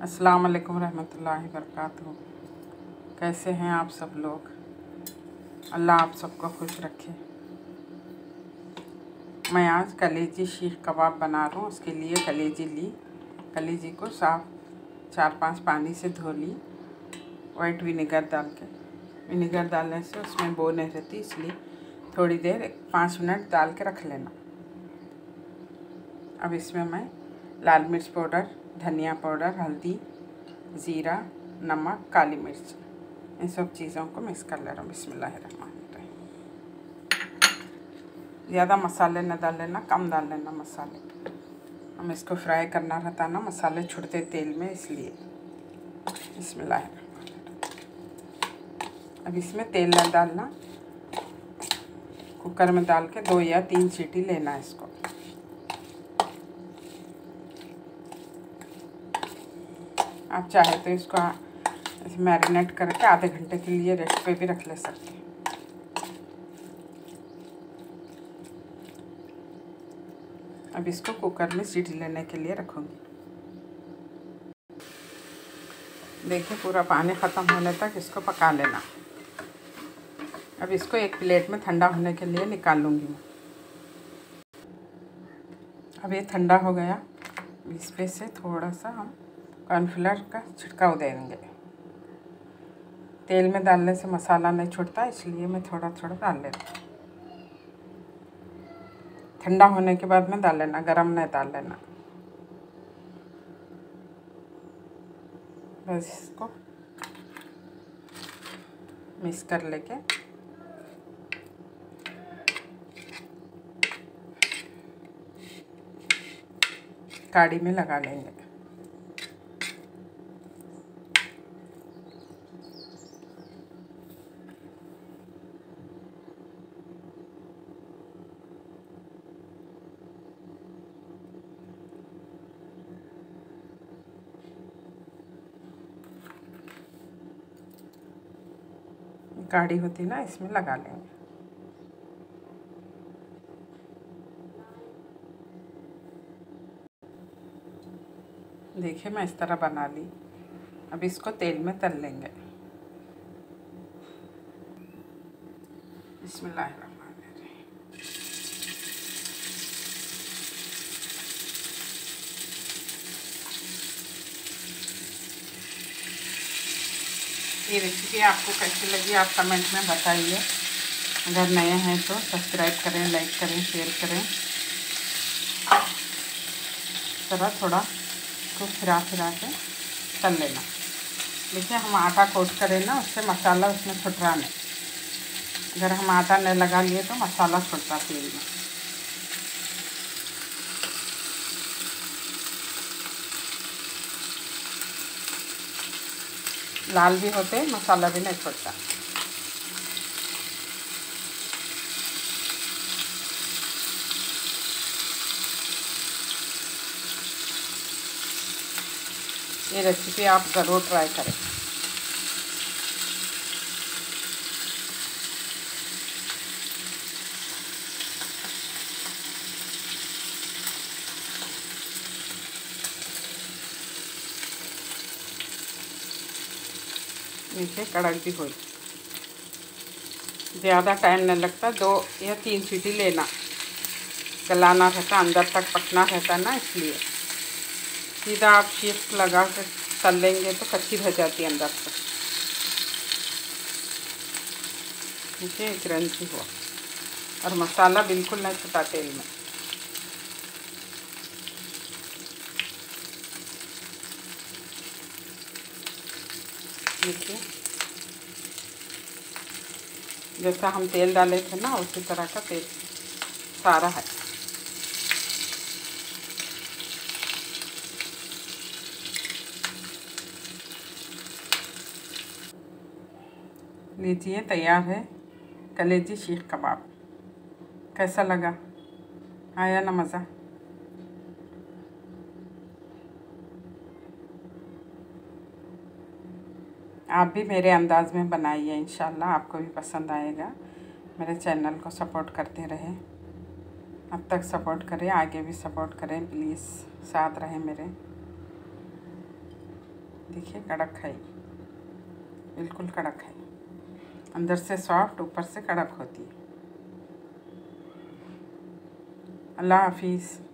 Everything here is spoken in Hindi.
अस्सलाम वालेकुम रहमतुल्लाहि वरकatuh कैसे हैं आप सब लोग? अल्लाह आप सबको खुश रखे। मैं आज कलेजी शीख कबाब बना रहा हूँ, उसके लिए कलेजी ली। कलेजी को साफ़ चार पाँच पानी से धो ली वाइट विनेगर डाल के। विनेगर डालने से उसमें बो नहीं रहती, इसलिए थोड़ी देर, पाँच मिनट डाल के रख लेना। अब इसमें मैं लाल मिर्च पाउडर, धनिया पाउडर, हल्दी, ज़ीरा, नमक, काली मिर्च। इन सब चीज़ों को मिक्स कर ले रहा हूँ। बिस्मिल्लाहिर्रहमानिर्रहीम ज़्यादा मसाले न डाल लेना, कम डाल लेना मसाले। हम इसको फ्राई करना रहता ना, मसाले छुटते तेल में, इसलिए। बिस्मिल्लाहिर्रहमानिर्रहीम अब इसमें तेल न डालना। कुकर में डाल के दो या तीन सीटी लेना इसको। आप चाहे तो इसको मैरिनेट करके आधे घंटे के लिए रेस्ट पे भी रख ले सकते हैं। अब इसको कुकर में सीटी लेने के लिए रखूँगी। देखिए, पूरा पानी ख़त्म होने तक इसको पका लेना। अब इसको एक प्लेट में ठंडा होने के लिए निकाल लूँगी मैं। अब ये ठंडा हो गया। इस पे से थोड़ा सा हम कॉर्नफ्लावर का छिड़काव देंगे। तेल में डालने से मसाला नहीं छूटता, इसलिए मैं थोड़ा थोड़ा डाल लेता ठंडा होने के बाद में डाल लेना, गरम नहीं डाल लेना। बस इसको मिक्स कर लेके काड़ी में लगा लेंगे। गाढ़ी होती है ना, इसमें लगा लेंगे। देखिए, मैं इस तरह बना ली। अब इसको तेल में तल लेंगे। ये रेसिपी आपको कैसी लगी आप कमेंट में बताइए। अगर नए हैं तो सब्सक्राइब करें लाइक करें शेयर करें। थोड़ा थोड़ा को फिरा फिरा के तल लेना। देखिए हम आटा कोट करें ना, उससे मसाला उसमें छुटरा नहीं। अगर हम आटा नहीं लगा लिए तो मसाला छुटता तेल में। लाल भी होते मसाला भी नहीं छोड़ता ये रेसिपी आप ज़रूर ट्राई करें। नीचे कड़क भी हुई। ज़्यादा टाइम नहीं लगता, दो या तीन सीटी लेना। गलाना रहता, अंदर तक पकना रहता ना, इसलिए। सीधा आप शीख लगा कर तल लेंगे तो कच्ची रह जाती है अंदर तक नीचे क्रंची हुआ। और मसाला बिल्कुल नहीं छुटा तेल में। देखिए। जैसा हम तेल डाले थे ना, उसी तरह का तेल सारा है। लीजिए, तैयार है। कलेजी शीख कबाब। कैसा लगा? आया ना मज़ा? आप भी मेरे अंदाज़ में बनाइए इन आपको भी पसंद आएगा। मेरे चैनल को सपोर्ट करते रहें। अब तक सपोर्ट करें, आगे भी सपोर्ट करें, प्लीज़, साथ रहें मेरे। देखिए, कड़क है। बिल्कुल कड़क है। अंदर से सॉफ्ट, ऊपर से कड़क होती है। अल्लाह हाफिज़।